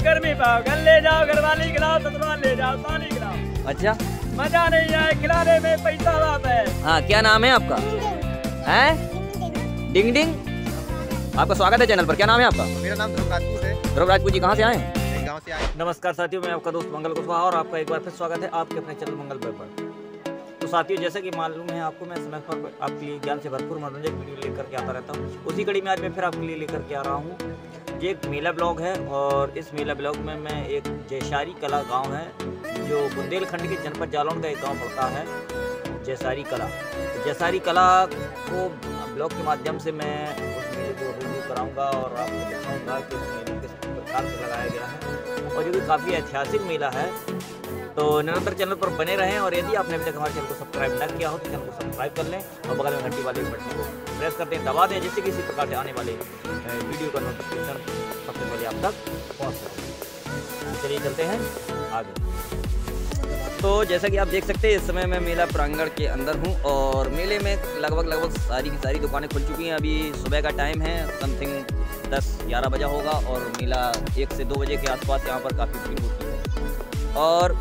गर्मी पाओ घर ले जाओ घर वाली खिलाओ ससुराल ले जाओ साली खिलाओ अच्छा। मज़ा नहीं आए खिलाने में पैसा बात है। हाँ क्या नाम है आपका? है? डिंग डिंग आपका स्वागत है चैनल पर क्या नाम है आपका? मेरा नाम ध्रुव राजपूत है। ध्रुव राजपूत जी कहाँ से आए हैं? गाँव से आया नमस्कार साथियों मैं आपका दोस्त मंगल कुशवाहा और आपका एक बार फिर स्वागत है आपके अपने चैनल मंगल पे पर। तो साथियों जैसे कि मालूम है आपको मैं समय पर आपके लिए ज्ञान से भरपूर मनोरंजक वीडियो लेकर के आता रहता हूँ। उसी कड़ी में आज मैं फिर आपके लिए लेकर के आ रहा हूँ। ये एक मेला ब्लॉग है और इस मेला ब्लॉग में मैं एक जयसारी कला गाँव है, जो बुंदेलखंड के जनपद जालौन का एक गाँव पड़ता है, जयसारी कला। तो जयसारी कला को ब्लॉग के माध्यम से मैं उस मेले को रिव्यू कराऊँगा और आपको दिखाऊँगा कि उस मेले किस प्रकार से लगाया गया है। और जो भी काफ़ी ऐतिहासिक मेला है तो निरंतर चैनल पर बने रहें और यदि आपने अभी तक हमारे चैनल को सब्सक्राइब न किया हो तो चैनल को सब्सक्राइब कर लें और बगल में घंटी वाले बटन को प्रेस कर दें, दबा दें, जिससे किसी प्रकार से आने वाले वीडियो का नोटिफिकेशन सबसे पहले आप तक पहुँच सके। चलिए चलते हैं आगे। तो जैसा कि आप देख सकते हैं, इस समय मैं मेला प्रांगण के अंदर हूँ और मेले में लगभग लगभग सारी की सारी दुकानें खुल चुकी हैं। अभी सुबह का टाइम है समथिंग दस ग्यारह बजा होगा और मेला एक से दो बजे के आसपास यहाँ पर काफ़ी भीड़ होती है और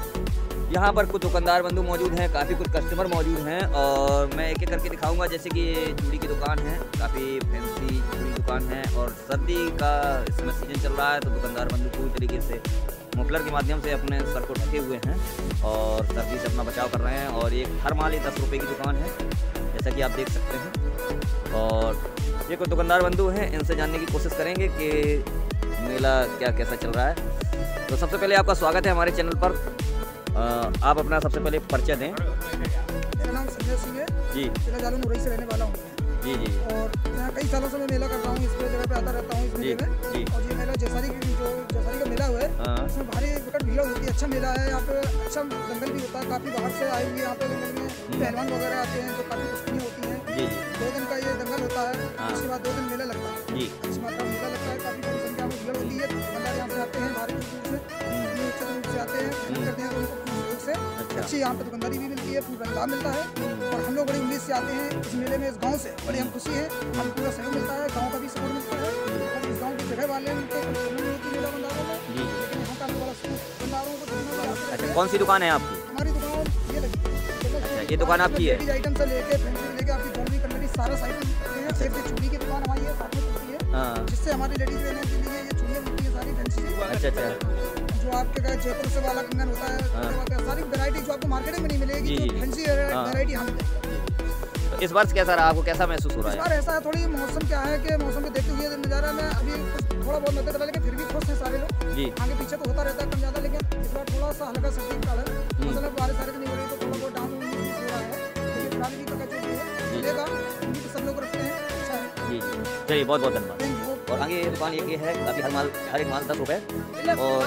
यहाँ पर कुछ दुकानदार बंधु मौजूद हैं, काफ़ी कुछ कस्टमर मौजूद हैं और मैं एक एक करके दिखाऊँगा, जैसे कि ये चूड़ी की दुकान है, काफ़ी फैंसी चूड़ी दुकान है और सर्दी का इस समय सीज़न चल रहा है तो दुकानदार बंधु पूरी तरीके से मुफलर के माध्यम से अपने सर को ढके हुए हैं और सर्दी से अपना बचाव कर रहे हैं और ये हर माल ये दस रुपये की दुकान है, जैसा कि आप देख सकते हैं। और ये कुछ दुकानदार बंधु हैं, इनसे जानने की कोशिश करेंगे कि मेला क्या कैसा चल रहा है। तो सबसे पहले आपका स्वागत है हमारे चैनल पर। आप अपना सबसे पहले परिचय दें। मेरा नाम संजय सिंह है। जी। जिला जालौन उरई से रहने वाला हूँ जी जी। और मैं कई सालों से मैं मेला करता हूँ इस जगह पे आता रहता हूँ इस मेले में। जी। और ये मेला जैसारी की जो जैसारी का मेला हुआ है हाँ। इसमें भारी विकट भीड़ होती है अच्छा मेला है यहाँ पे अच्छा दंगल भी होता है काफ़ी बाहर से आए हुए यहाँ पे दंगल में पहलवान वगैरह आते हैं जो काफ़ी कुश्तियाँ होती हैं। दो दिन का ये दंगल होता है हाँ। उसके बाद दो दिन मेला लगता है। अच्छा यहाँ पे दुकानदारी भी मिलती है पूरा लाभ मिलता है। और हम लोग बड़ी उम्मीद से आते हैं इस मेले में इस गाँव से। बड़ी हम खुशी है हमें पूरा सहयोग मिलता है गाँव का भी सपोर्ट मिलता है। और इस गाँव के जगह वाले अच्छा कौन सी दुकान है आपकी? हमारी दुकान ये लगी अच्छा, ये दुकान आपकी है? आइटम से लेके लेके आपकी ज्वेलरी कटलरी सारा हैं। सिर्फ़ चूड़ी की दुकान हमारी है साथ में है। जिससे हमारी लेडीज़ बहनों के लिए ये चूड़ियाँ मिलती है सारी फैंसी अच्छा अच्छा। जो आपके का जयपुर से वाला कंगन होता है हाँ। सारी वैरायटी जो आपको मार्केट में नहीं मिलेगी जी, फैंसी। वैरायटी हम देते हैं। तो इस वर्ष कैसा रहा? आपको कैसा महसूस हो रहा है? इस बार ऐसा है थोड़ी मौसम क्या है कि मौसम को देखते हुए नज़ारा में अभी कुछ थोड़ा बहुत मदद लेकिन फिर भी खुश हैं सारे लोग। जी। आगे पीछे तो होता रहता है कम ज़्यादा लेकिन इस बार थोड़ा सा हल्का सर्दी का है। मतलब बारिश सारे नहीं हो रही तो थोड़ा बहुत डाउन हो रहा है लेकिन फ़िलहाल भी पता है। सब लोग रखते हैं अच्छा जी। चलिए बहुत बहुत धन्यवाद और आगे दुकान ये है काफ़ी हर माल हर एक माल दस रुपये और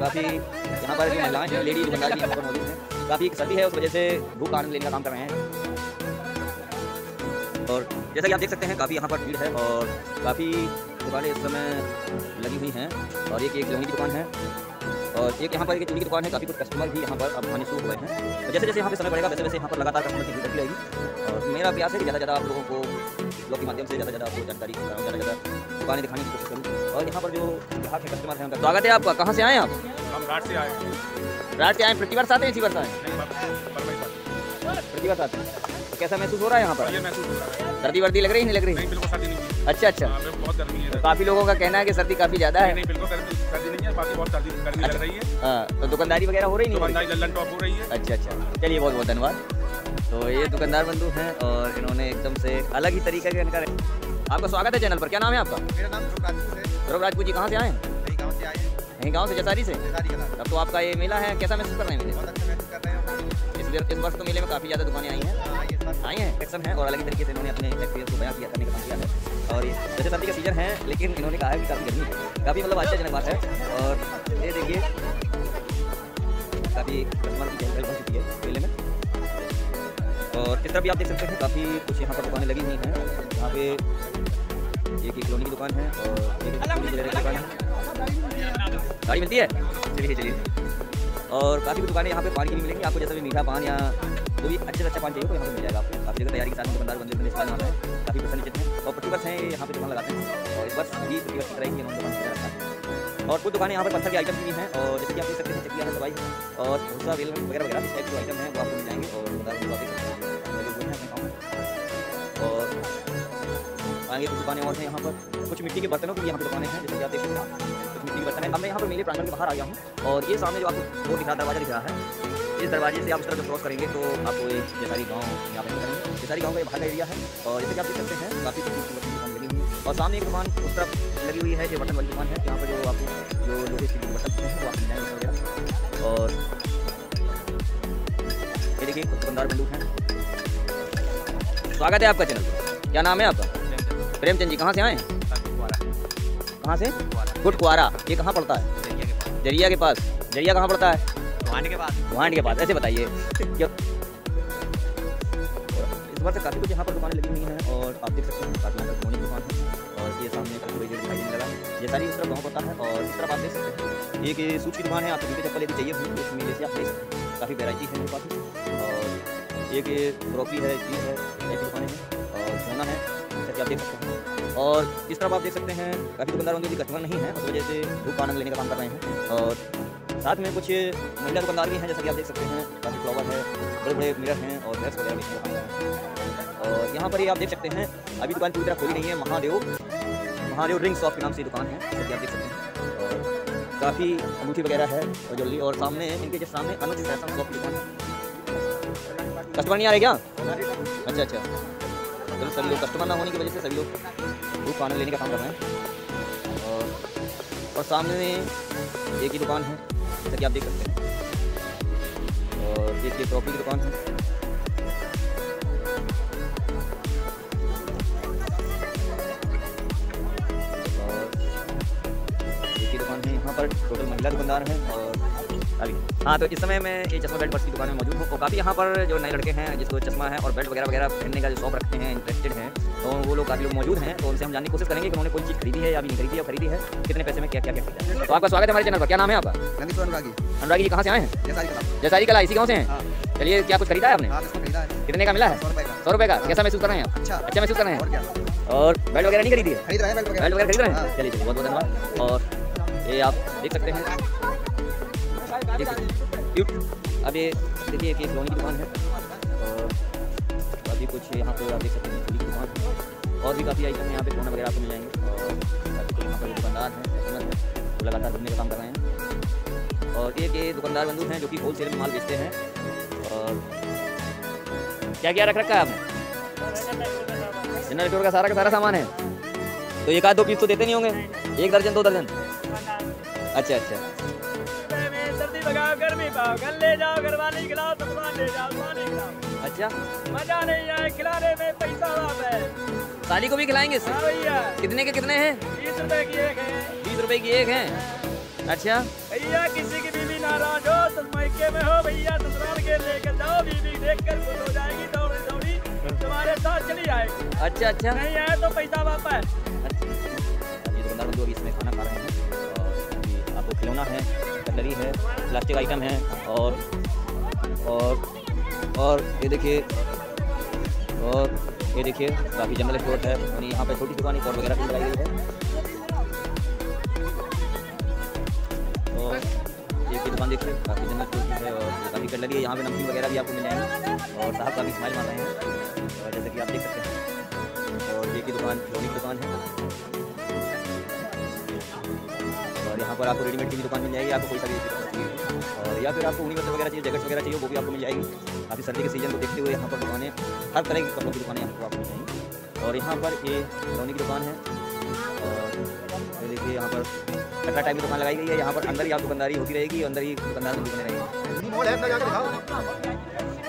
काफ़ी यहाँ पर जो महिलाएँ हैं लेडी दुकानदार भी पर मौजूद हैं, काफ़ी सर्दी है उस वजह से धूप का आनंद लेने का काम कर रहे हैं। और जैसा कि आप देख सकते हैं, काफ़ी यहाँ पर भीड़ है और काफ़ी दुकानें इस समय लगी हुई हैं और एक एक लोही की दुकान है। और एक यहाँ पर एक चूड़ी की दुकान है, काफ़ी कुछ कस्टमर भी यहाँ पर अब आने शुरू हुए हैं। तो जैसे जैसे यहाँ पे समय बढ़ेगा वैसे वैसे यहाँ पर लगातार कस्टमर की भीड़ बढ़ती रहेगी और मेरा प्रयास है कि ज़्यादा ज़्यादा आप लोगों को ब्लॉग के माध्यम से ज़्यादा ज़्यादा आपको जानकारी ज़्यादा ज़्यादा दुकानें दिखाने की कोशिश करूँ और यहाँ पर जो ग्राहक है कस्टमर हैं उनका स्वागत है आपका। कहाँ से आए आप? हम घाट से आए हैं। रात के आए प्रति वर्ष आते हैं इसी वर्ष आए प्रति वर्ष आते हैं। तो कैसा महसूस हो रहा है यहाँ पर? हो है। सर्दी वर्दी लग रही नहीं लग रही? नहीं बिल्कुल सर्दी नहीं है। अच्छा अच्छा। यहाँ बहुत गर्मी है। इधर। काफ़ी लोगों का कहना है कि सर्दी काफ़ी ज़्यादा है। नहीं बिल्कुल सर्दी नहीं है बाकी बहुत सर्दी गर्मी लग रही है। हाँ तो दुकानदारी वगैरह हो हो हो रही है। अच्छा अच्छा। चलिए बहुत बहुत धन्यवाद। तो ये दुकानदार बंधु हैं और इन्होंने एकदम से अलग ही तरीके का इनका आपका स्वागत है चैनल पर। क्या नाम है आपका? मेरा नाम ध्रुव राजपूत है। जी कहाँ से आए हैं? गाँव से आए यहीं गाँव से जसारी से? अब तो आपका ये मेला है। कैसा महसूस कर रहे हैं मेले? अच्छा। इस वर्ष तो मेले में काफ़ी ज़्यादा दुकानें आई हैं। हाँ, आई हैं। एक्शन है और अलग ही तरीके से इन्होंने अपने एक्सपीरियंस को बयां किया करने का काम किया है। और ये जैसे सर्दी का सीज़न है लेकिन इन्होंने कहा है कि काफ़ी गर्मी है। काफ़ी मतलब आश्चर्यजनक बात है। और ये देखिए काफ़ी कस्टमर की और भी आप देख सकते हैं काफ़ी कुछ यहाँ पर दुकानें लगी हुई हैं। यहाँ पे एक एक खिलौने की दुकान है और एक की दुकान है। गाड़ी मिलती है? चलिए चलिए। और काफ़ी दुकानें यहाँ पे पानी की भी मिलेंगी। आपको जैसा भी मीठा पान या जो भी अच्छे से अच्छा पान चाहिए तो यहाँ पे मिल जाएगा आपको। काफ़ी जगह तैयारी के साथ दुकानदार बंदे बंदे दुकान है काफ़ी प्रसन्नचित हैं। और प्रतिवर्ष हैं यहाँ पे दुकान लगाते हैं। और इस वर्ष भी प्रतिवर्ष की तरह ही इन्होंने दुकान रखा है और कुछ दुकानें यहाँ पर पत्थर के आइटम भी हैं। और जैसे कि आप देख सकते हैं चक्कियाँ दवाई और भूसा बेल वगैरह वगैरह। इस टाइप के आइटम हैं वो आपको आगे कुछ दुकानें और हैं यहाँ पर। कुछ मिट्टी के बर्तनों की यहाँ पर दुकानें हैं, जैसे कि आप देख सकते हैं। मिट्टी के बर्तन हैं। अब मैं यहाँ पर मेले प्रांगण के बाहर आ गया हूँ और ये सामने जो आपको रोड दिख दरवाज़ा दिख रहा है, इस दरवाजे से आप उस तरफ़ क्रॉस करेंगे तो आपको ये जैसारी गाँव यहाँ पे करेंगे जैसारी गाँव का बाहर का एरिया है और जैसे कि आप देख सकते हैं, काफ़ी खूबसूरत दुकान लगी हुई और सामने एक दुकान उस तरफ़ लगी हुई है जो बटन वाली दुकान है। यहाँ पर जो आपको जो हैं, वो आप मिल और ये देखिए, कुछ दुकानदार बंदूक हैं। स्वागत है आपका चैनल क्या नाम है आपका? प्रेमचंद जी कहाँ से आए हैं? कहाँ से? गुट कुआरा ये कहाँ पड़ता है? ज़रिया के पास। ज़रिया कहाँ पड़ता है? वाहन के पास। ऐसे बताइए। इस बार से काफ़ी कुछ यहाँ पर दुकानें लगी हुई हैं और आप देख सकते हैं काफ़ी यहाँ पर मोनी दुकान है और ये सामने एक कोई दिखाई देने लगा ये सारी इस तरफ़ गाँव पड़ता है और इस तरफ़ आप देख सकते हैं एक सूट की दुकान है आपको जूते चप्पल यदि चाहिए हुई तो जैसे आप देख सकते हैं काफ़ी वेराइटी है मेरे पास। और एक ये है चीज़ है ऐसी दुकानें हैं और सोना है जैसा कि आप देख सकते हैं। और इस तरफ़ आप देख सकते हैं, काफ़ी दुकानदार होंगे जी कस्टमर नहीं है, उस वजह से धूप आनंद लेने का काम कर रहे हैं। और साथ में कुछ महिला दुकानदार भी हैं, जैसा कि आप देख सकते हैं, काफ़ी फ्लावर है बड़े बड़े मिरर हैं और ड्रेस वगैरह का रहे हैं। और यहाँ पर ही आप देख सकते हैं, अभी दुकान पूरी तरह खोली नहीं है, महादेव महादेव रिंग शॉप के नाम से दुकान है, जैसा कि आप देख सकते हैं। और काफ़ी अंगूठी वगैरह है और ज्वेलरी और सामने इनके जस्ट सामने अनुज फ़ैशन शॉप की दुकान है। कस्टमर नहीं आ रहे क्या? अच्छा अच्छा। चलो, सभी लोग कस्टमर ना होने की वजह से सभी लोग धूप लेने का काम कर रहे हैं। और और सामने में एक ही दुकान है, जैसा कि आप देख सकते हैं। और एक ये प्रॉपर्टी की दुकान है। यहाँ पर टोटल महिला दुकानदार हैं और अभी। हाँ तो इस समय मैं ये चश्मा बेल्ट बर्ड्स की दुकान में मौजूद हूँ। और काफ़ी यहाँ पर जो नए लड़के हैं, जिसको चश्मा है और बेल्ट वगैरह वगैरह पहनने का जो शौक रखते हैं, इंटरेस्टेड हैं तो वो लोग काफ़ी लोग मौजूद हैं तो उनसे हम जानने की कोशिश करेंगे कि उन्होंने कोई चीज़ खरीदी है या नहीं खरीदी है खरीदी है कितने पैसे में क्या क्या क्या खरीदा है। तो आपका स्वागत है हमारे चैनल पर। क्या नाम है आपका? सोन अनुरागी। जी कहाँ से आए हैं? जैसारी कला। इसी गाँव से हैं? हाँ। चलिए क्या कुछ खरीदा है आपने? हाँ कितने का मिला है? सौ रुपए का। रुपये का। कैसा महसूस कर रहे हैं आप? अच्छा। अच्छा महसूस कर रहे हैं? और बेल्ट वगैरह नहीं खरीदी है? बेल्ट वगैरह। खरीद रहे हैं? हाँ। चलिए चलिए बहुत बहुत धन्यवाद। और ये आप देख सकते हैं। अब ये देखिए कि खिलौने की दुकान है। अभी कुछ यहाँ पे आप देख सकते हैं और भी काफ़ी आइटम यहाँ पे खिलौने वगैरह आपको मिल जाएँगे। और यहाँ पर दुकानदार हैं कस्टमर हैं, जो लगातार घूमने का काम कर रहे हैं। और एक ये दुकानदार बंधु हैं जो कि होल सेल में माल बेचते हैं। और क्या क्या रख रखा है आपने? स्टोर का सारा का सारा सामान है। तो एक आध दो पीस तो देते नहीं होंगे? एक दर्जन, दो दर्जन? अच्छा अच्छा। सर्दी लगाओ गर्मी पाओ। घर ले जाओ घर वाली खिलाओ तो सामान ले जाओ पानी खिलाओ। अच्छा। मज़ा नहीं आए खिलाने में पैसा वाप है। साली को भी खिलाएँगे इससे? हाँ भैया। कितने के कितने हैं? बीस रुपए की एक है। बीस रुपए की एक है? अच्छा। भैया किसी की बीवी नाराज़ हो तो मायके में हो भैया ससुराल के लेकर जाओ। बीवी देख कर खुश हो जाएगी दौड़ी दौड़ी तुम्हारे साथ चली आएगी। अच्छा अच्छा। नहीं आए तो पैसा वाप है। अच्छा। ये दुकानदार बंधु अभी इसमें खाना खा रहे हैं और आपको खिलौना है। कटलरी है, प्लास्टिक आइटम है और और और ये देखिए, और ये देखिए काफ़ी जनरल स्टोर है। और यहाँ पे छोटी दुकान, और वगैरह भी लगाई गई है। और ये की दुकान देखिए काफ़ी जनरल स्टोर है, और काफ़ी कटलरी है। यहाँ पे नमकीन वगैरह भी आपको मिल जाएँगे। और साहब काफ़ी स्माइल मार रहे हैं। जैसे कि आप देख सकते हैं। और ये की दुकान खिलौने की दुकान है। और यहाँ पर आपको रेडीमेड की भी दुकान मिल जाएगी आपको कोई सा भी और या फिर आपको यूनिवर्सल वगैरह चाहिए जैकेट्स वगैरह चाहिए वो भी आपको मिल जाएगी। काफ़ी सर्दी के सीज़न को देखते हुए यहाँ पर दुकानें हर तरह की कपड़ों की दुकानें आपको आपको मिल जाएँगी। और यहाँ पर ये खिलौने की दुकान है। और देखिए यहाँ पर कटरा टाइप की दुकान लगाई गई है। यहाँ पर अंदर ही आप दुकानदारी होती रहेगी अंदर ही दुकानदार की दुकानें रहेंगी।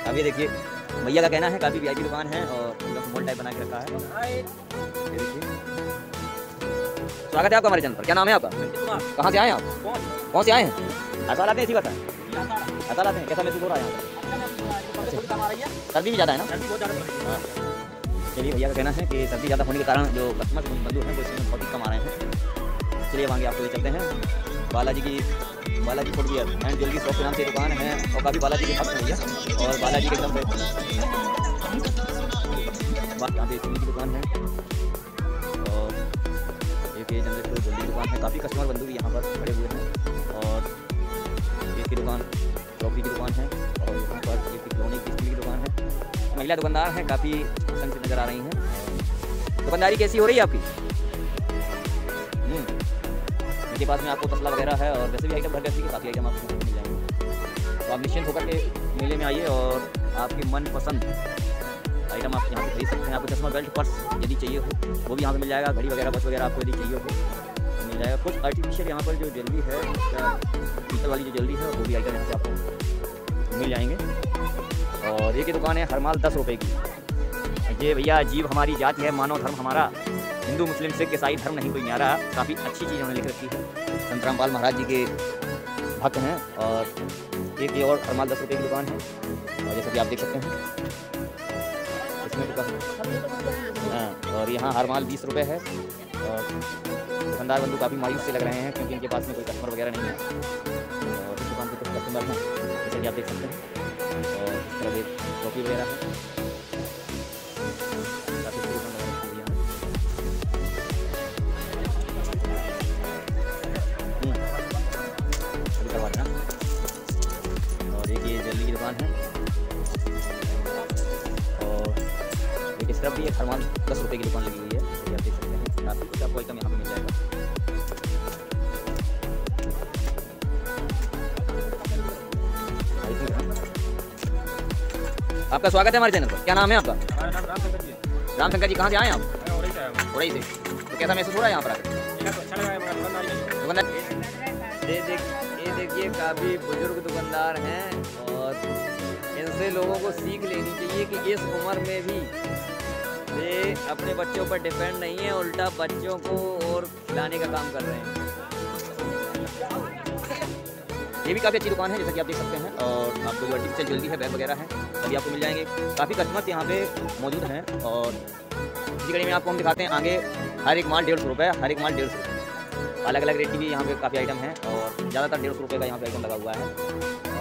अब ये देखिए भैया का कहना है काफ़ी वी दुकान है और मॉल टाइप बना के रखा है। देखिए। स्वागत है आपका हमारे चैनल पर। क्या नाम है आपका? कहाँ से आए आप? कौन से आए हैं? हड़ताल आते हैं, इसी बात है हड़ताल आते हैं। कैसा महसूस हो रहा है सर्दी भी ज़्यादा है ना। चलिए भैया, का कहना है कि सर्दी ज़्यादा होने के कारण जो कस्टमर बंधु हैं, वो इसमें बहुत ही कम आ रहे हैं। चलिए अब आगे आपको ले चलते हैं। बालाजी की, Balaji footwear and jewellery shop के नाम से दुकान है, और काफ़ी बालाजी के भक्त भैया। और बालाजी के एकदम यहाँ पे की दुकान है। ये जनरेटर ज्वेलरी की दुकान है। काफ़ी कस्टमर बंधु भी यहाँ पर खड़े हुए हैं और एक की दुकान क्रॉकरी की दुकान है और यहाँ पर एक खिलौने की स्टील की दुकान है। महिला दुकानदार हैं, काफ़ी पसंद नज़र आ रही हैं। दुकानदारी कैसी हो रही है आपकी? हम्म। इनके पास में आपको तसला वगैरह है और वैसे भी आइटम घर गैसी के काफ़ी आइटम आपको मिल जाएँगे। तो आप निश्चिंत होकर के मेले में आइए और आपकी मनपसंद आइटम आप यहाँ पे खरीद सकते हैं। आपको चश्मा बेल्ट पर्स यदि चाहिए हो, वो भी यहाँ पे मिल जाएगा। घड़ी वगैरह बस वगैरह आपको यदि चाहिए हो, मिल जाएगा। कुछ आर्टिफिशियल यहाँ पर जो ज्वेलरी है पीतल वाली जो ज्वेलरी है, वो भी आइटम यहाँ से आपको मिल जाएँगे। और ये की दुकान है हर माल दस रुपये की। ये भैया जीव हमारी जाति है, मानव धर्म हमारा। हिंदू, मुस्लिम, सिख, ईसाई धर्म नहीं, कोई न्यारा। काफ़ी अच्छी चीज़ उन्होंने लिख रखी है। संत रामपाल महाराज जी के भक्त हैं। और एक ये और हरमाल दस रुपये की दुकान है। और जैसा कि आप देख सकते हैं इसमें का हाँ और यहाँ हर माल बीस रुपये है। और दुकानदार बंधु काफ़ी मायूस से लग रहे हैं क्योंकि इनके पास में कोई कस्टमर वगैरह नहीं है। और दुकान के कुछ कस्टमर हैं, जैसे कि आप देख सकते हैं। और इस तरह एक वगैरह है। और एक स्क्रब भी है थर्माल दस रुपये की दुकान लगी हुई है जैसे आप देख सकते हैं काफ़ी कुछ आपको आइटम यहाँ पे मिल जाएगा। आपका स्वागत है हमारे चैनल पर। क्या नाम है आपका? रामशंकर जी राम शंकर जी कहाँ से आए हैं आप? थोड़ा ही। से। तो कैसा महसूस हो रहा है यहाँ पर आकर? तो अच्छा है है। ये ये देखिए काफ़ी बुज़ुर्ग दुकानदार हैं और इनसे लोगों को सीख लेनी चाहिए कि इस उम्र में भी अपने बच्चों पर डिपेंड नहीं है, उल्टा बच्चों को और खिलाने का काम कर रहे हैं। ये भी काफ़ी अच्छी दुकान है, जैसा कि आप देख सकते हैं। और आपको जो आर्टिफिशियल ज्वेलरी है बैग वगैरह है, सभी आपको मिल जाएँगे। काफ़ी कस्टमर्स यहाँ पे मौजूद हैं और इसी कड़ी में आपको हम दिखाते हैं आगे, हर एक माल डेढ़ सौ रुपये हर एक माल डेढ़ सौ अलग अलग रेट की भी यहाँ पे काफ़ी आइटम है और ज़्यादातर डेढ़ सौ रुपये का यहाँ पे आइटम लगा हुआ है।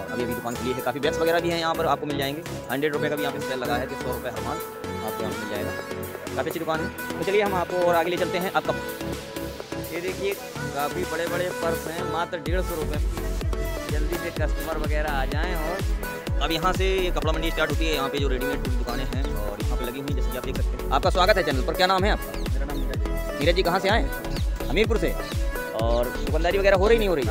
अभी अभी दुकान खुली है, काफ़ी बैग्स वगैरह भी हैं यहाँ पर, आपको मिल जाएँगे। हंड्रेड रुपये का भी यहाँ पे सेल लगा है, कि सौ रुपये हर माल। आपको यहाँ मिल जाएगा। काफ़ी अच्छी दुकान है। तो चलिए हम आपको और आगे ले चलते हैं आपका। ये देखिए काफ़ी बड़े बड़े पर्स हैं मात्र डेढ़ सौ रुपये जल्दी से कस्टमर वगैरह आ जाएँ और अब यहाँ से ये कपड़ा मंडी स्टार्ट होती है। यहाँ पे जो रेडीमेड दुकानें हैं और यहाँ पे लगी हुई जैसे कि आप देख सकते हैं। आपका स्वागत है चैनल पर। क्या नाम है आपका? मेरा नाम नीरज नीरज जी कहाँ से आए? हमीरपुर से? और दुकानदारी वगैरह हो रही नहीं हो रही?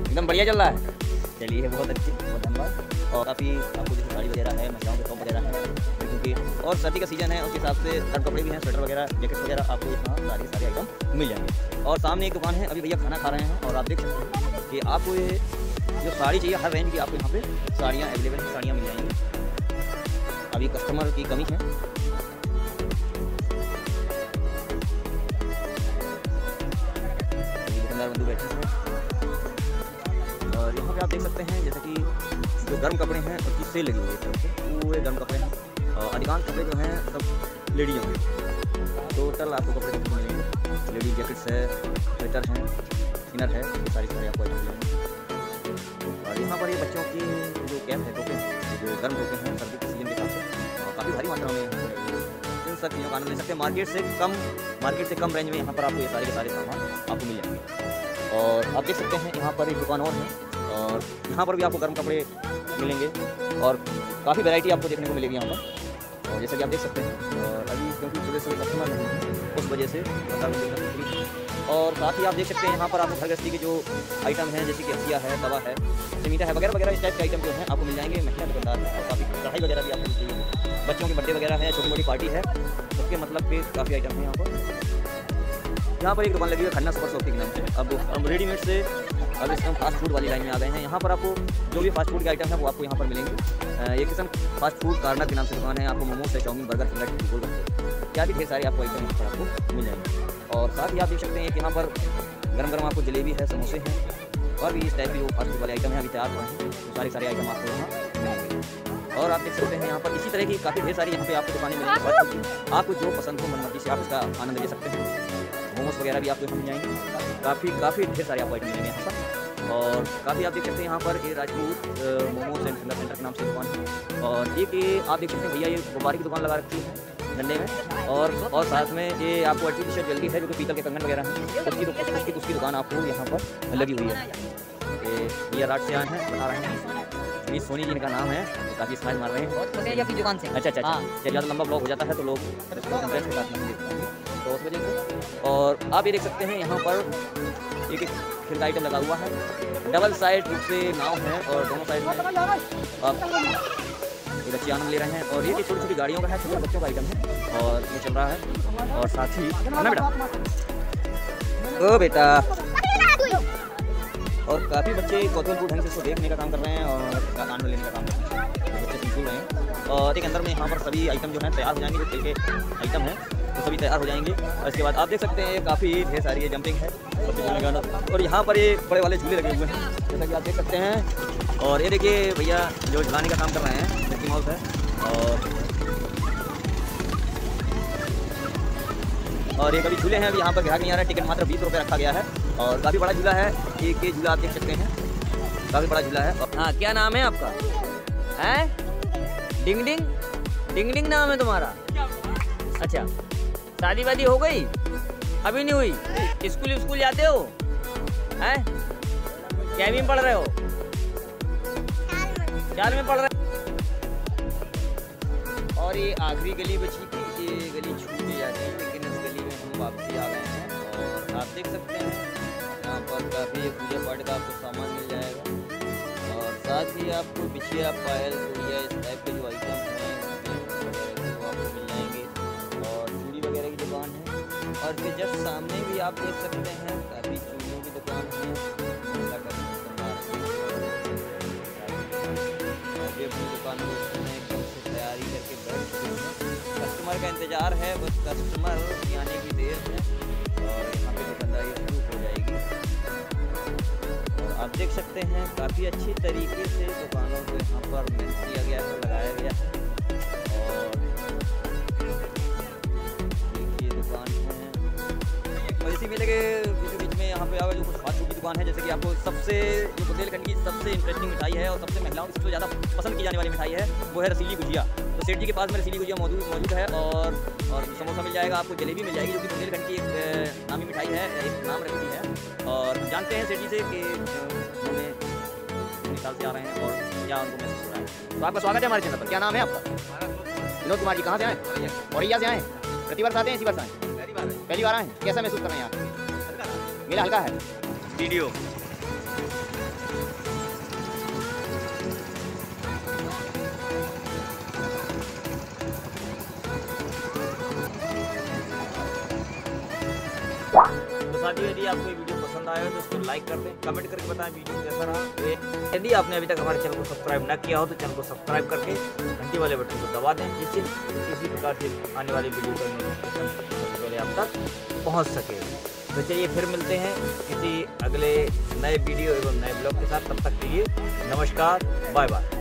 एकदम बढ़िया चल रहा है। चलिए बहुत अच्छी बहुत धन्यवाद। और काफ़ी आपको जैसे साड़ी वगैरह है महिलाओं के टॉप वगैरह है और सर्दी का सीज़न है, उसके हिसाब से गर्म कपड़े भी हैं स्वेटर वगैरह जैकेट वगैरह आपको यहाँ सारे सारे आइटम मिल जाएँगे। और सामने एक दुकान है, अभी भैया खाना खा रहे हैं और आप देख सकते हैं कि आपको ये जो साड़ी चाहिए, हर रेंज की आपको यहाँ पे साड़ियाँ अवेलेबल हैं, साड़ियाँ मिल जाएँगी। अभी कस्टमर की कमी है। हैं। और यहाँ पे आप देख सकते हैं, जैसे कि जो गर्म कपड़े हैं, उसकी सेल लगी हुई है पूरे गर्म कपड़े हैं। और अधिकांश कपड़े जो हैं सब लेडीज़ों के टोटल आपको कपड़े देखने मिलेंगे लेडीज़ जैकेट्स है स्वेटर हैं इनर है सारी सारी आपको मिलेंगे। और यहाँ पर ये बच्चों की जो कैप है टोपे जो गर्म टोपे हैं, सर्दी के सीज़न के हिसाब से, और काफ़ी भारी मात्रा में इन सब चीज़ों का आनंद ले सकते हैं। मार्केट से कम मार्केट से कम रेंज में यहाँ पर आपको ये सारे के सारे सामान आपको मिल जाएँगे। और आप देख सकते हैं, यहाँ पर एक दुकान और है, और यहाँ पर भी आपको गर्म कपड़े मिलेंगे। और काफ़ी वैरायटी आपको देखने को मिलेगी यहाँ पर। जैसा कि आप देख सकते हैं, और अभी क्योंकि सुबह सुबह कस्टमर नहीं है, उस वजह से देखना फ्री और साथ ही आप देख सकते हैं, यहाँ पर आपको घर गृहस्थी के जो आइटम हैं, जैसे कि हसिया है, तवा है सिमीटा है, वगैरह वगैरह इस टाइप के आइटम जो हैं, आपको मिल जाएँगे। महिला दुकानदार हैं और काफ़ी कढ़ाई वगैरह भी आपको मिल जाएगी। बच्चों के बर्थडे वगैरह है छोटी मोटी पार्टी है, उसके मतलब के काफ़ी आइटम हैं यहाँ पर। यहाँ पर एक दुकान लगी है, खन्ना सुपर के नाम से। अब रेडीमेड से अब इस टाइम फास्ट फ़ूड वाली लाइन में आ गए हैं। यहाँ पर आपको जो भी फास्ट फ़ूड के आइटम है वो आपको यहाँ पर मिलेंगे। ये किस्म फास्ट फ़ूड कार्नर के नाम से दुकान है। आपको मोमोज है चाउमीन बर्गर फिंगर गोल क्या भी ढेर सारे आपको आइटम यहाँ पर आपको मिल जाएँगे। और साथ ही आप देख सकते हैं कि यहाँ पर गर्म गर्म आपको जलेबी है समोसे हैं और भी इस टाइप के जो फास्ट फ़ूड वाले आइटम हैं अभी तैयार हुए हैं। तो सारे सारे आइटम आपको यहाँ मिलेंगे। और आप देख सकते हैं यहाँ पर इसी तरह की काफ़ी ढेर सारी यहाँ पे आपको दुकानें मिलेंगी। आपको जो पसंद हो मन मर्ज़ी से आप इसका आनंद ले सकते हैं। मोमोज वगैरह भी आपको यहाँ मिल जाएँगे। काफ़ी काफ़ी ढेर सारे आपको आइटम मिलेंगे यहाँ पर। और काफ़ी आप देख सकते हैं यहाँ पर ये Rajput uh, and centre centre के नाम से दुकान है। और एक ये आप देख सकते हैं भैया ये गुब्बारे की दुकान लगा रखी है डंडे में। और और साथ में ये आपको आर्टिफिशियल ज्वेलरी है जो कि पीतल के कंगन वगैरह हैं। उसकी तो उसकी उसकी दुकान आपको यहाँ पर लगी हुई है। ये राट से आए हैं बता रहे हैं। ये सोनी जी का नाम है काफ़ी स्माइल मार रहे हैं। आपकी दुकान से। अच्छा अच्छा अच्छा। हाँ। जब ज़्यादा लंबा ब्लॉग हो जाता है तो लोग के हैं तो उस वजह से। और आप ये देख सकते हैं यहाँ पर एक एक खेल आइटम लगा हुआ है। डबल साइड रूप से नाव है और दोनों साइड में, आप ये बच्चे आनंद ले रहे हैं। और ये भी छोटी छोटी गाड़ियों का है छोटे बच्चों का आइटम है। और ये चल रहा है। और साथ ही बेटा? ओ बेटा। और काफ़ी बच्चे कौतूहलपूर्ण ढंग से इसको देखने का काम कर रहे हैं और आनंद लेने का काम कर रहे हैं। बच्चे सुन रहे हैं। और एक अंदर में यहाँ पर सभी आइटम जो है तैयार हो जाएँगे, जो खेल के आइटम हैं। वो सभी तैयार हो जाएँगे। और इसके बाद आप देख सकते हैं, काफ़ी ढेर सारी ये जंपिंग है। और यहाँ पर ये बड़े वाले झूले लगे हुए हैं। जैसा कि आप देख सकते हैं। और ये देखिए भैया, जो झुलाने का काम कर रहे हैं मिक्की माउस है। और और ये कभी झूले हैं, अभी यहाँ पर ग्राहक नहीं आ रहा है। टिकट मात्र बीस रुपये रखा गया है। और काफ़ी बड़ा झूला है। एक ये झूला आप देख सकते हैं। काफ़ी बड़ा झूला है। और हाँ क्या नाम है आपका? है? डिंग डिंग? डिंग डिंग नाम है तुम्हारा? अच्छा। शादी वादी हो गई? अभी नहीं हुई। स्कूल स्कूल जाते हो? हैं? क्या में पढ़ रहे हो? चार में पढ़ रहे और ये आखिरी गली बची थी, ये गली छूट जाती है लेकिन इस गली में हम वापसी आ गए हैं। और आप देख सकते हैं, यहाँ पर काफ़ी पूजा पाठ का आपको सामान मिल जाएगा। और साथ ही आपको बिछिया पायल चूड़िया इस टाइप के जो आइटम हैं और इसके जस्ट सामने भी आप देख सकते हैं काफ़ी चूड़ियों की दुकान है। अभी अपनी दुकान को समय से तैयारी करके बैठ चुके हैं। कस्टमर का इंतज़ार है, बस कस्टमर आने की देर है और यहाँ पे दुकानदारी शुरू हो जाएगी। आप देख सकते हैं, काफ़ी अच्छी तरीके से दुकानों को यहाँ पर मिल किया गया लगाया गया है। इसी मेले के बीचों बीच में यहाँ पे आगे जो कुछ फास्ट फ़ूड की दुकान है जैसे कि आपको सबसे जो बुंदेलखंड की सबसे इंटरेस्टिंग मिठाई है और सबसे महिलाओं की सबसे ज़्यादा पसंद की जाने वाली मिठाई है वो है रसीली गुजिया। तो सेठ जी के पास में रसीली गुजिया मौजूद मौजूद है और और समोसा मिल जाएगा आपको जलेबी मिल जाएगी जो कि बुंदेलखंड की एक नामी मिठाई है एक नाम रखी है। और जानते हैं सेठ जी से कि उन्होंने से आ रहे हैं और क्या उनको महसूस हो रहा है। तो आपका स्वागत है हमारे चैनल पर। क्या नाम है आपका? विनोद कुमार जी कहाँ से आए? औरैया से आए? प्रतिवर्ष आते हैं इसी वर्ष आए? पहली बार आए कैसा महसूस कर रहे हैं यहाँ मेला हल्का है। वीडियो। तो साथियों, यदि आपको ये वीडियो पसंद आया हो तो उसको लाइक कर दें कमेंट करके बताएँ वीडियो कैसा रहा। यदि आपने अभी तक हमारे चैनल को सब्सक्राइब न किया हो तो चैनल को सब्सक्राइब करके घंटी वाले बटन को दबा दें, जिससे किसी प्रकार से आने वाली वीडियो का आप तक पहुँच सके। तो चलिए फिर मिलते हैं किसी अगले नए वीडियो एवं नए ब्लॉग के साथ। तब तक के लिए नमस्कार बाय बाय